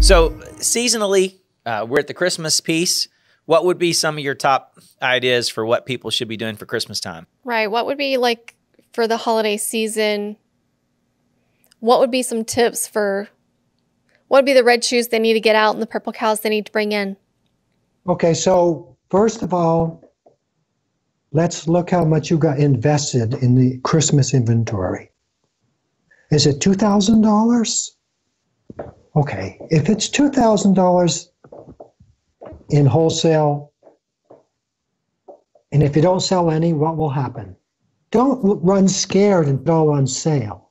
So seasonally, uh, we're at the Christmas piece. What would be some of your top ideas for what people should be doing for Christmas time? Right. What would be like for the holiday season? What would be some tips for what would be the red shoes they need to get out and the purple cows they need to bring in? Okay, so first of all, let's look how much you got invested in the Christmas inventory. Is it $2,000? Okay, if it's $2,000 in wholesale, and if you don't sell any, what will happen? Don't run scared and go on sale.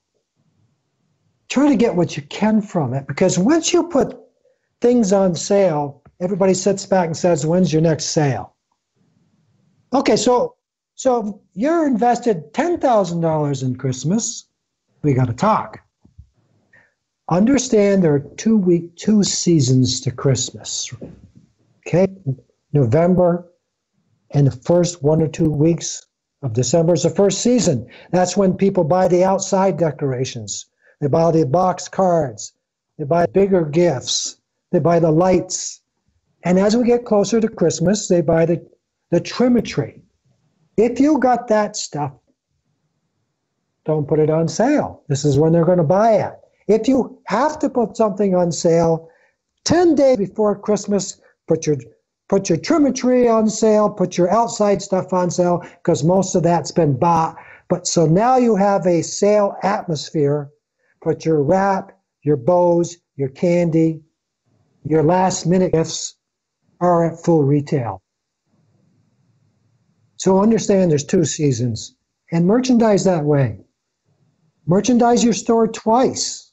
Try to get what you can from it because once you put things on sale, everybody sits back and says, When's your next sale? Okay, so so you're invested $10,000 in Christmas. We got to talk. Understand there are two week two seasons to Christmas. Okay? November and the first one or two weeks of December is the first season. That's when people buy the outside decorations. They buy the box cards. They buy bigger gifts. They buy the lights. And as we get closer to Christmas, they buy the, the tree. If you got that stuff, don't put it on sale. This is when they're going to buy it. If you have to put something on sale 10 days before Christmas, put your put your tree on sale, put your outside stuff on sale because most of that's been bought. But so now you have a sale atmosphere. Put your wrap, your bows, your candy, your last minute gifts are at full retail. So understand there's two seasons and merchandise that way. Merchandise your store twice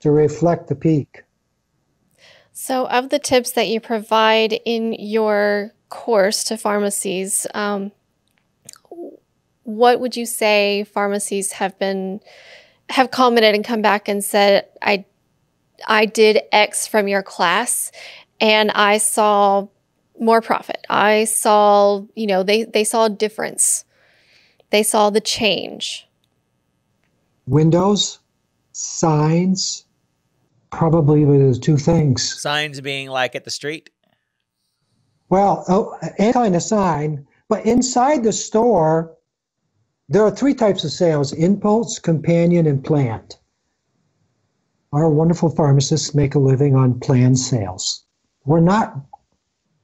to reflect the peak. So, of the tips that you provide in your course to pharmacies, um, what would you say pharmacies have been have commented and come back and said, "I, I did X from your class, and I saw more profit. I saw, you know, they they saw a difference. They saw the change." Windows, signs, Probably those two things. Signs being like at the street? Well, oh, any kind of sign, but inside the store, there are three types of sales impulse, companion, and plant. Our wonderful pharmacists make a living on planned sales. We're not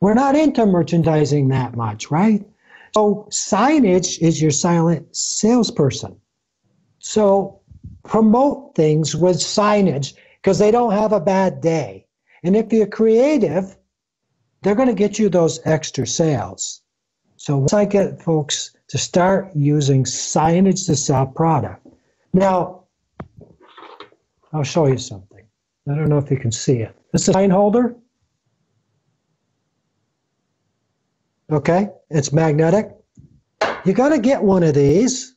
we're not into merchandising that much, right? So signage is your silent salesperson. So promote things with signage because they don't have a bad day. And if you're creative, they're going to get you those extra sales. So once I get folks to start using signage to sell product. Now, I'll show you something. I don't know if you can see it. This is a sign holder. Okay, it's magnetic. You got to get one of these,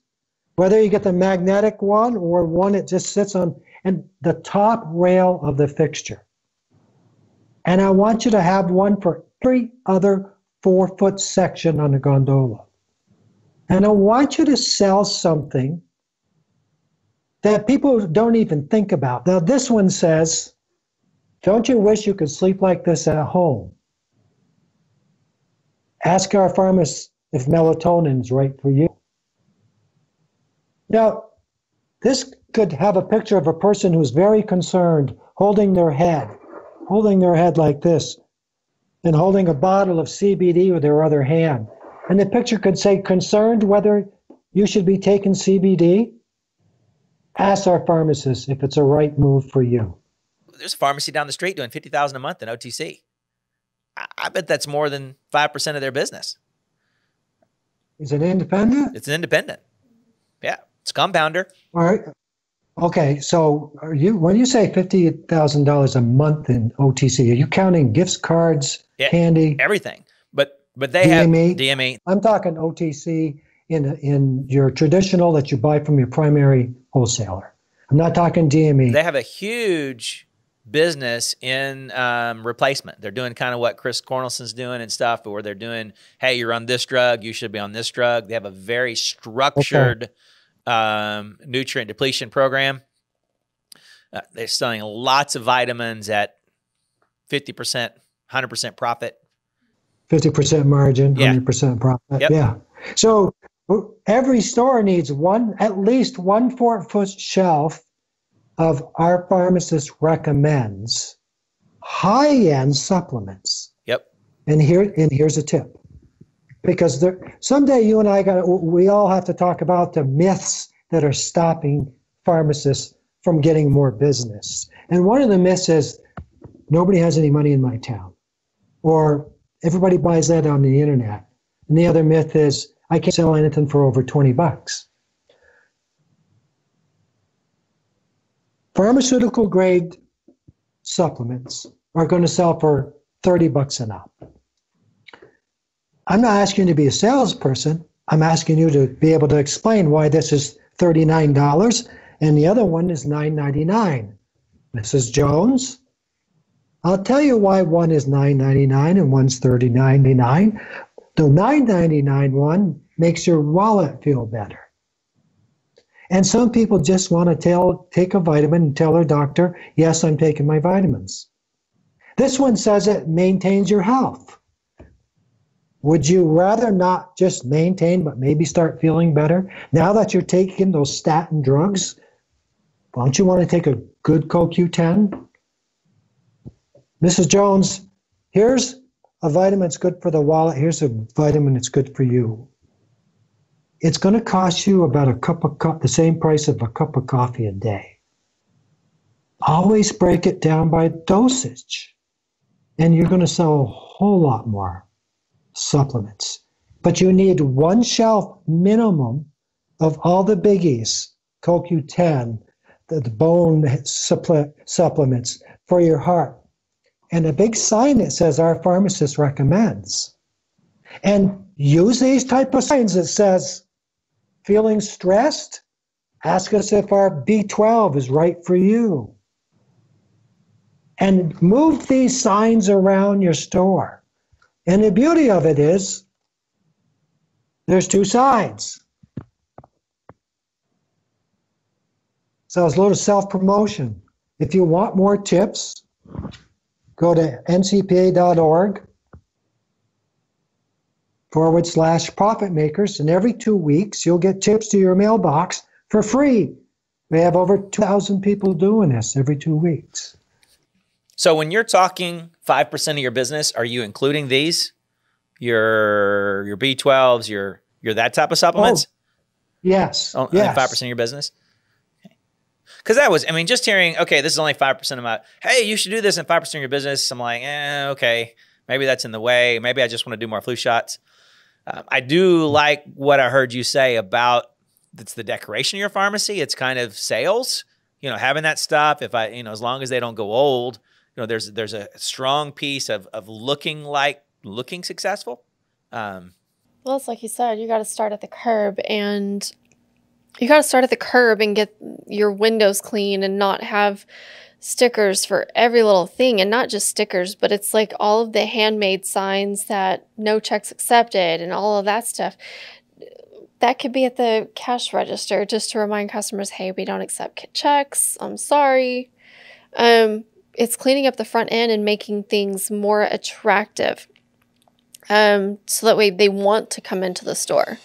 whether you get the magnetic one or one that just sits on and the top rail of the fixture. And I want you to have one for every other four foot section on the gondola. And I want you to sell something that people don't even think about. Now, this one says, Don't you wish you could sleep like this at home? Ask our pharmacist if melatonin is right for you. Now, this could have a picture of a person who's very concerned, holding their head, holding their head like this, and holding a bottle of CBD with their other hand. And the picture could say, concerned whether you should be taking CBD? Ask our pharmacist if it's a right move for you. There's a pharmacy down the street doing 50000 a month in OTC. I bet that's more than 5% of their business. Is it independent? It's an independent. It's compounder. All right. Okay, so are you when you say fifty thousand dollars a month in OTC, are you counting gifts, cards, yeah, candy, everything? But but they DME? have DME. I'm talking OTC in in your traditional that you buy from your primary wholesaler. I'm not talking DME. They have a huge business in um, replacement. They're doing kind of what Chris Cornelson's doing and stuff, but where they're doing, hey, you're on this drug, you should be on this drug. They have a very structured. Okay um, nutrient depletion program. Uh, they're selling lots of vitamins at 50%, 100% profit. 50% margin, Yeah. 100% profit. Yep. Yeah. So every store needs one, at least one four foot shelf of our pharmacist recommends high end supplements. Yep. And here, and here's a tip. Because there, someday you and I got, we all have to talk about the myths that are stopping pharmacists from getting more business. And one of the myths is nobody has any money in my town, or everybody buys that on the internet. And the other myth is I can't sell anything for over 20 bucks. Pharmaceutical grade supplements are going to sell for 30 bucks and up. I'm not asking you to be a salesperson. I'm asking you to be able to explain why this is $39 and the other one is $9.99. Mrs. Jones, I'll tell you why one is $9.99 and one's $30.99. The $9.99 one makes your wallet feel better. And some people just want to tell, take a vitamin and tell their doctor, yes, I'm taking my vitamins. This one says it maintains your health. Would you rather not just maintain, but maybe start feeling better? Now that you're taking those statin drugs, don't you want to take a good CoQ10? Mrs. Jones, here's a vitamin that's good for the wallet. Here's a vitamin that's good for you. It's going to cost you about a cup of co- the same price of a cup of coffee a day. Always break it down by dosage, and you're going to sell a whole lot more supplements. But you need one shelf minimum of all the biggies CoQ10, the, the bone supple- supplements for your heart, and a big sign that says our pharmacist recommends. And use these type of signs that says feeling stressed, ask us if our B12 is right for you. And move these signs around your store. And the beauty of it is there's two sides. So it's a little self promotion. If you want more tips, go to ncpa.org forward slash profit makers, and every two weeks you'll get tips to your mailbox for free. We have over 2,000 people doing this every two weeks. So when you're talking 5% of your business, are you including these? Your your B12s, your your that type of supplements? Yes. Oh, yes. five percent of your business. Because that was, I mean, just hearing, okay, this is only five percent of my. Hey, you should do this in five percent of your business. I'm like, eh, okay, maybe that's in the way. Maybe I just want to do more flu shots. Um, I do like what I heard you say about it's the decoration of your pharmacy. It's kind of sales. You know, having that stuff. If I, you know, as long as they don't go old, you know, there's there's a strong piece of of looking like looking successful. Um, Well, it's like you said, you got to start at the curb and you got to start at the curb and get your windows clean and not have stickers for every little thing and not just stickers, but it's like all of the handmade signs that no checks accepted and all of that stuff. That could be at the cash register just to remind customers, hey, we don't accept checks. I'm sorry. Um, it's cleaning up the front end and making things more attractive um, so that way they want to come into the store.